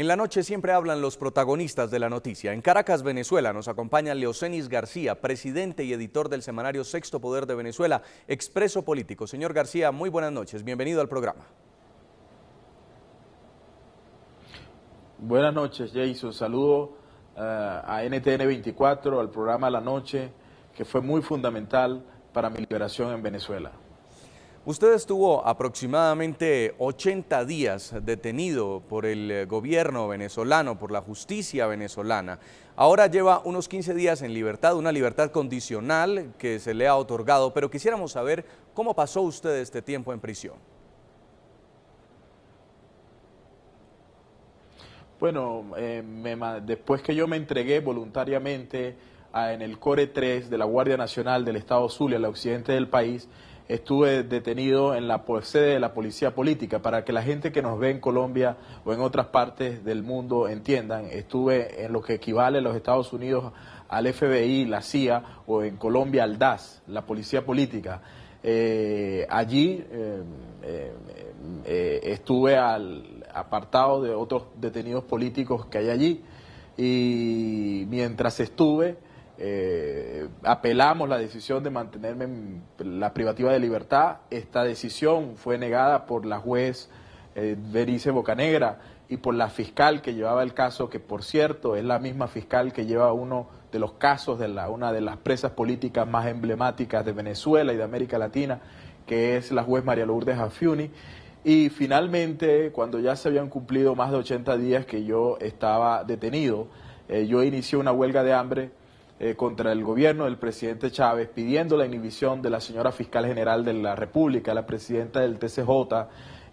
En la noche siempre hablan los protagonistas de la noticia. En Caracas, Venezuela, nos acompaña Leocenis García, presidente y editor del semanario Sexto Poder de Venezuela, Expreso Político. Señor García, muy buenas noches. Bienvenido al programa. Buenas noches, Jason. Saludo uh, a NTN 24, al programa La Noche, que fue muy fundamental para mi liberación en Venezuela. Usted estuvo aproximadamente 80 días detenido por el eh, gobierno venezolano, por la justicia venezolana. Ahora lleva unos 15 días en libertad, una libertad condicional que se le ha otorgado, pero quisiéramos saber cómo pasó usted este tiempo en prisión. Bueno, eh, después que yo me entregué voluntariamente en el Core 3 de la Guardia Nacional del Estado Zulia, al occidente del país, estuve detenido en la sede de la policía política. Para que la gente que nos ve en Colombia o en otras partes del mundo entiendan, estuve en lo que equivale en los Estados Unidos al FBI, la CIA, o en Colombia al DAS, la policía política. Eh, allí eh, eh, estuve al, apartado de otros detenidos políticos que hay allí y mientras estuve eh, apelamos la decisión de mantenerme en la privativa de libertad. Esta decisión fue negada por la juez eh, Berice Bocanegra y por la fiscal que llevaba el caso, que por cierto es la misma fiscal que lleva uno de los casos de una de las presas políticas más emblemáticas de Venezuela y de América Latina, que es la juez María Lourdes Afiuni. Y finalmente, cuando ya se habían cumplido más de 80 días que yo estaba detenido, eh, yo inicié una huelga de hambre eh, contra el gobierno del presidente Chávez, pidiendo la inhibición de la señora fiscal general de la República, la presidenta del TCJ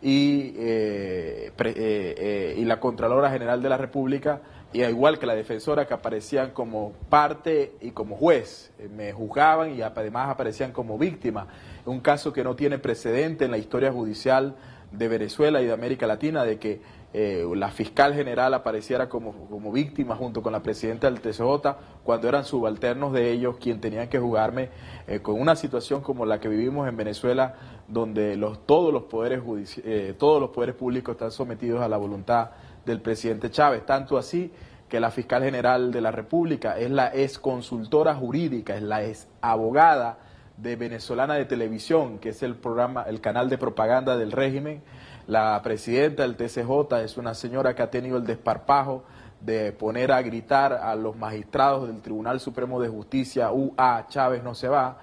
y, eh, eh, y la Contralora General de la República, y igual que la defensora que aparecían como parte y como juez, me juzgaban y además aparecían como víctima, un caso que no tiene precedente en la historia judicial de Venezuela y de América Latina, de que eh, la fiscal general apareciera como, como, víctima junto con la presidenta del TCJ, cuando eran subalternos de ellos quien tenían que jugarme eh, con una situación como la que vivimos en Venezuela, donde los, todos, los poderes eh, todos los poderes públicos están sometidos a la voluntad del presidente Chávez, tanto así que la fiscal general de la República es la ex consultora jurídica, es la ex abogada de Venezolana de Televisión, que es el programa, el canal de propaganda del régimen, la presidenta del TCJ es una señora que ha tenido el desparpajo de poner a gritar a los magistrados del Tribunal Supremo de Justicia, UA, Chávez no se va,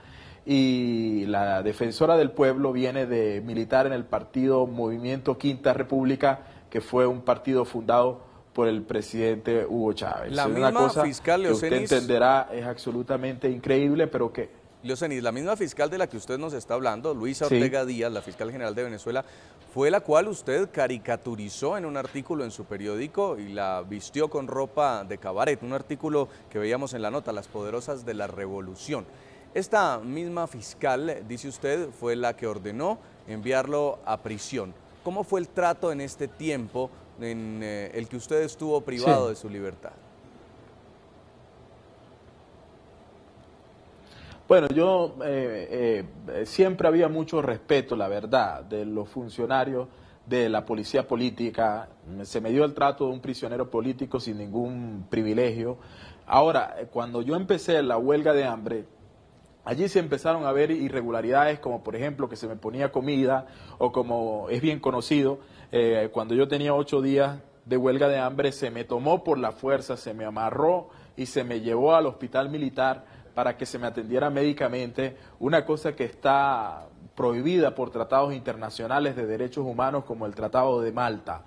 y la defensora del pueblo viene de militar en el partido Movimiento Quinta República, que fue un partido fundado por el presidente Hugo Chávez. La misma cosa fiscal que usted entenderá es absolutamente increíble, pero que Leocenis, la misma fiscal de la que usted nos está hablando, Luisa Ortega Díaz, la fiscal general de Venezuela, fue la cual usted caricaturizó en un artículo en su periódico y la vistió con ropa de cabaret, un artículo que veíamos en la nota, Las Poderosas de la Revolución. Esta misma fiscal, dice usted, fue la que ordenó enviarlo a prisión. ¿Cómo fue el trato en este tiempo en eh, el que usted estuvo privado de su libertad? Bueno, yo eh, eh, siempre había mucho respeto, la verdad, de los funcionarios de la policía política. Se me dio el trato de un prisionero político sin ningún privilegio. Ahora, eh, cuando yo empecé la huelga de hambre, allí se empezaron a ver irregularidades como por ejemplo que se me ponía comida o como es bien conocido, cuando yo tenía ocho días de huelga de hambre se me tomó por la fuerza, se me amarró y se me llevó al hospital militar para que se me atendiera médicamente, una cosa que está prohibida por tratados internacionales de derechos humanos como el Tratado de Malta.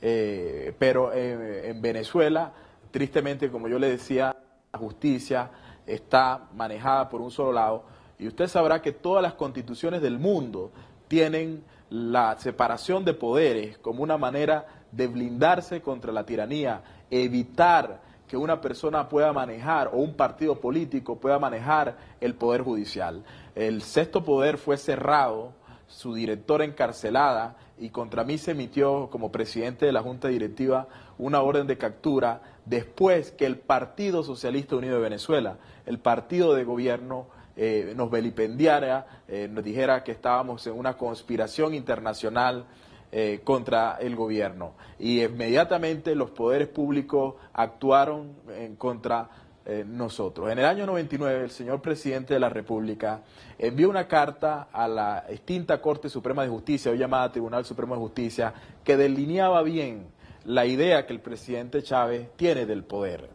Eh, pero eh, en Venezuela, tristemente, como yo le decía, la justicia está manejada por un solo lado y usted sabrá que todas las constituciones del mundo tienen la separación de poderes como una manera de blindarse contra la tiranía, evitar que una persona pueda manejar o un partido político pueda manejar el poder judicial. El sexto poder fue cerrado, su directora encarcelada y contra mí se emitió como presidente de la Junta Directiva una orden de captura después que el Partido Socialista Unido de Venezuela, el partido de gobierno, eh, nos vilipendiara, eh, nos dijera que estábamos en una conspiración internacional eh, contra el gobierno. Y inmediatamente los poderes públicos actuaron en contra eh, nosotros. En el año 99, el señor presidente de la República envió una carta a la extinta Corte Suprema de Justicia, hoy llamada Tribunal Supremo de Justicia, que delineaba bien la idea que el presidente Chávez tiene del poder,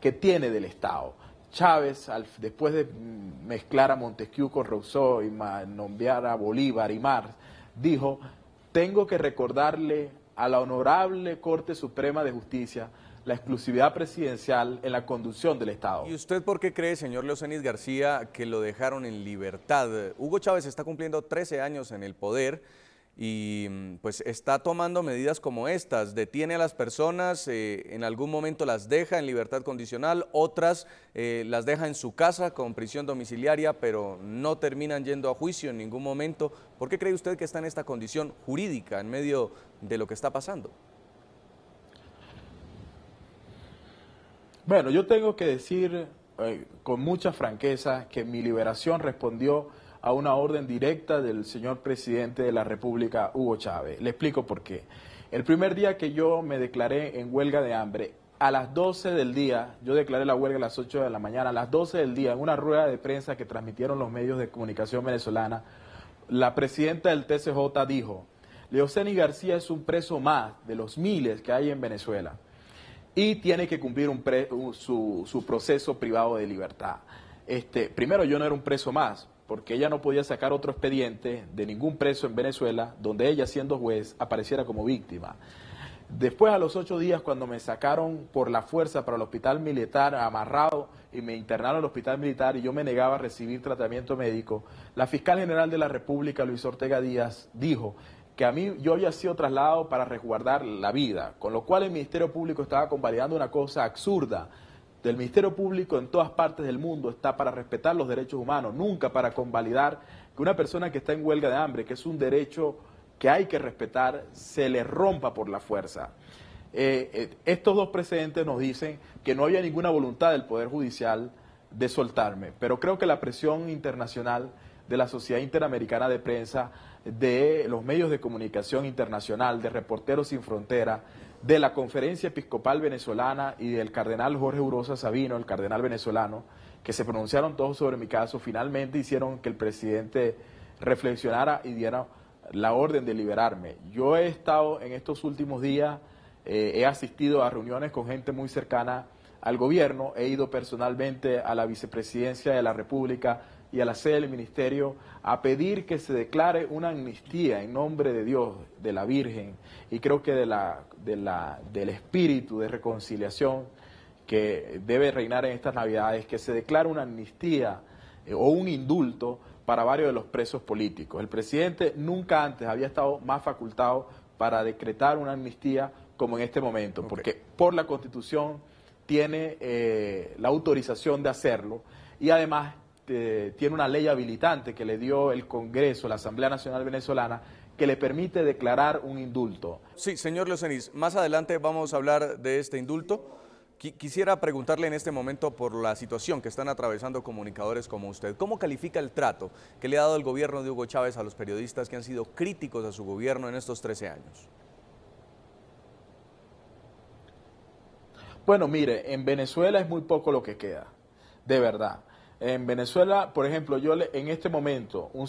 que tiene del Estado. Chávez, después de mezclar a Montesquieu con Rousseau y nombrar a Bolívar y Marx, dijo, tengo que recordarle a la honorable Corte Suprema de Justicia la exclusividad presidencial en la conducción del Estado. ¿Y usted por qué cree, señor Leocenis García, que lo dejaron en libertad? Hugo Chávez está cumpliendo 13 años en el poder y mm, pues está tomando medidas como estas, detiene a las personas, eh, en algún momento las deja en libertad condicional, otras eh, las deja en su casa con prisión domiciliaria, pero no terminan yendo a juicio en ningún momento. ¿Por qué cree usted que está en esta condición jurídica en medio de lo que está pasando? Bueno, yo tengo que decir eh, con mucha franqueza que mi liberación respondió a una orden directa del señor presidente de la República, Hugo Chávez. Le explico por qué. El primer día que yo me declaré en huelga de hambre, a las 12 del día, yo declaré la huelga a las 8 de la mañana, a las 12 del día, en una rueda de prensa que transmitieron los medios de comunicación venezolana, la presidenta del TCJ dijo, Leoceni García es un preso más de los miles que hay en Venezuela y tiene que cumplir su, su, proceso privado de libertad. Este, primero, yo no era un preso más, porque ella no podía sacar otro expediente de ningún preso en Venezuela donde ella, siendo juez, apareciera como víctima. Después, a los ocho días, cuando me sacaron por la fuerza para el hospital militar amarrado y me internaron al hospital militar y yo me negaba a recibir tratamiento médico, la fiscal general de la República, Luis Ortega Díaz, dijo que a mí yo había sido trasladado para resguardar la vida, con lo cual el Ministerio Público estaba convalidando una cosa absurda. Del Ministerio Público en todas partes del mundo está para respetar los derechos humanos, nunca para convalidar que una persona que está en huelga de hambre, que es un derecho que hay que respetar, se le rompa por la fuerza. Eh, eh, estos dos precedentes nos dicen que no había ninguna voluntad del Poder Judicial de soltarme, pero creo que la presión internacional de la Sociedad Interamericana de Prensa de los medios de comunicación internacional, de Reporteros Sin Frontera, de la Conferencia Episcopal Venezolana y del cardenal Jorge Urosa Sabino, el cardenal venezolano, que se pronunciaron todos sobre mi caso, finalmente hicieron que el presidente reflexionara y diera la orden de liberarme. Yo he estado en estos últimos días, eh, he asistido a reuniones con gente muy cercana al gobierno, he ido personalmente a la vicepresidencia de la República y a la sede del ministerio a pedir que se declare una amnistía en nombre de Dios, de la Virgen y creo que de la, de la, del espíritu de reconciliación que debe reinar en estas Navidades, que se declare una amnistía eh, o un indulto para varios de los presos políticos. El presidente nunca antes había estado más facultado para decretar una amnistía como en este momento, porque por la Constitución tiene eh, la autorización de hacerlo y además este, tiene una ley habilitante que le dio el Congreso, la Asamblea Nacional Venezolana, que le permite declarar un indulto. Sí, señor Leocenis, más adelante vamos a hablar de este indulto. Quisiera preguntarle en este momento por la situación que están atravesando comunicadores como usted. ¿Cómo califica el trato que le ha dado el gobierno de Hugo Chávez a los periodistas que han sido críticos a su gobierno en estos 13 años? Bueno, mire, en Venezuela es muy poco lo que queda, de verdad. En Venezuela, por ejemplo, yo en este momento, un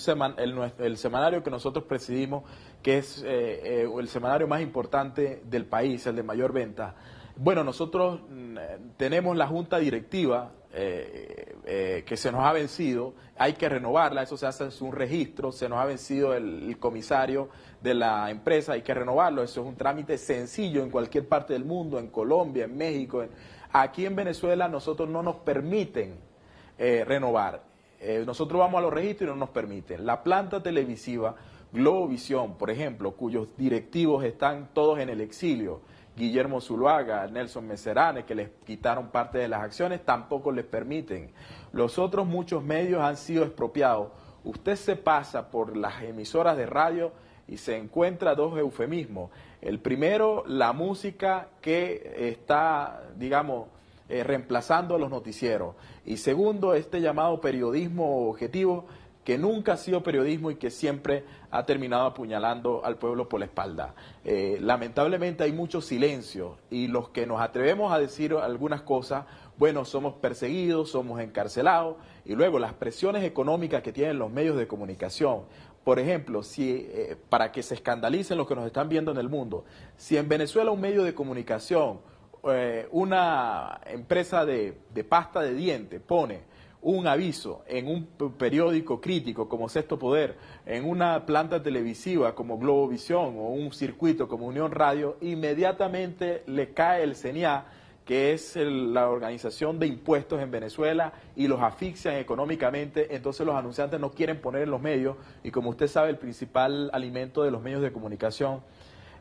el, semanario que nosotros presidimos, que es eh, eh, el semanario más importante del país, el de mayor venta, bueno, nosotros mm, tenemos la junta directiva eh, que se nos ha vencido, hay que renovarla, eso se hace un registro, se nos ha vencido el, comisario de la empresa, hay que renovarlo, eso es un trámite sencillo en cualquier parte del mundo, en Colombia, en México, aquí en Venezuela nosotros no nos permiten eh, renovar. Eh, nosotros vamos a los registros y no nos permiten. La planta televisiva Globovisión, por ejemplo, cuyos directivos están todos en el exilio, Guillermo Zuluaga, Nelson Meserane, que les quitaron parte de las acciones, tampoco les permiten. Los otros muchos medios han sido expropiados. Usted se pasa por las emisoras de radio y se encuentra dos eufemismos. El primero, la música que está, digamos, eh, reemplazando a los noticieros. Y segundo, este llamado periodismo objetivo que nunca ha sido periodismo y que siempre ha terminado apuñalando al pueblo por la espalda. Eh, lamentablemente hay mucho silencio y los que nos atrevemos a decir algunas cosas, bueno, somos perseguidos, somos encarcelados y luego las presiones económicas que tienen los medios de comunicación. Por ejemplo, si eh, para que se escandalicen los que nos están viendo en el mundo, si en Venezuela un medio de comunicación, eh, una empresa de, pasta de diente pone un aviso en un periódico crítico como Sexto Poder, en una planta televisiva como Globovisión o un circuito como Unión Radio, inmediatamente le cae el CENIA, que es la organización de impuestos en Venezuela, y los asfixian económicamente, entonces los anunciantes no quieren poner en los medios, y como usted sabe, el principal alimento de los medios de comunicación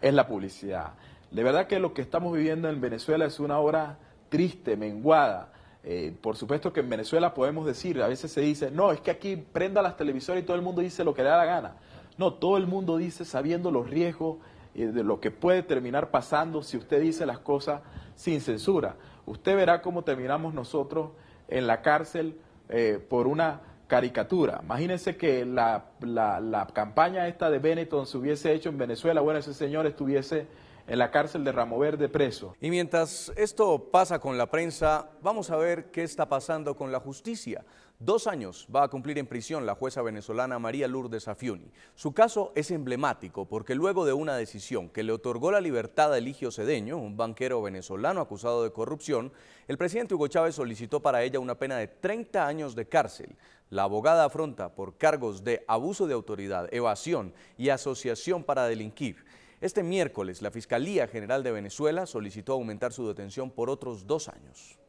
es la publicidad. De verdad que lo que estamos viviendo en Venezuela es una hora triste, menguada, eh, por supuesto que en Venezuela podemos decir, a veces se dice, no, es que aquí prenda las televisoras y todo el mundo dice lo que le da la gana. No, todo el mundo dice sabiendo los riesgos eh, de lo que puede terminar pasando si usted dice las cosas sin censura. Usted verá cómo terminamos nosotros en la cárcel eh, por una caricatura. Imagínense que la, la, la campaña esta de Benetton se hubiese hecho en Venezuela, bueno, ese señor estuviese en la cárcel de Ramo Verde preso. Y mientras esto pasa con la prensa, vamos a ver qué está pasando con la justicia. Dos años va a cumplir en prisión la jueza venezolana María Lourdes Afiuni. Su caso es emblemático porque luego de una decisión que le otorgó la libertad a Eligio Cedeño, un banquero venezolano acusado de corrupción, el presidente Hugo Chávez solicitó para ella una pena de 30 años de cárcel. La abogada afronta por cargos de abuso de autoridad, evasión y asociación para delinquir. Este miércoles, la Fiscalía General de Venezuela solicitó aumentar su detención por otros dos años.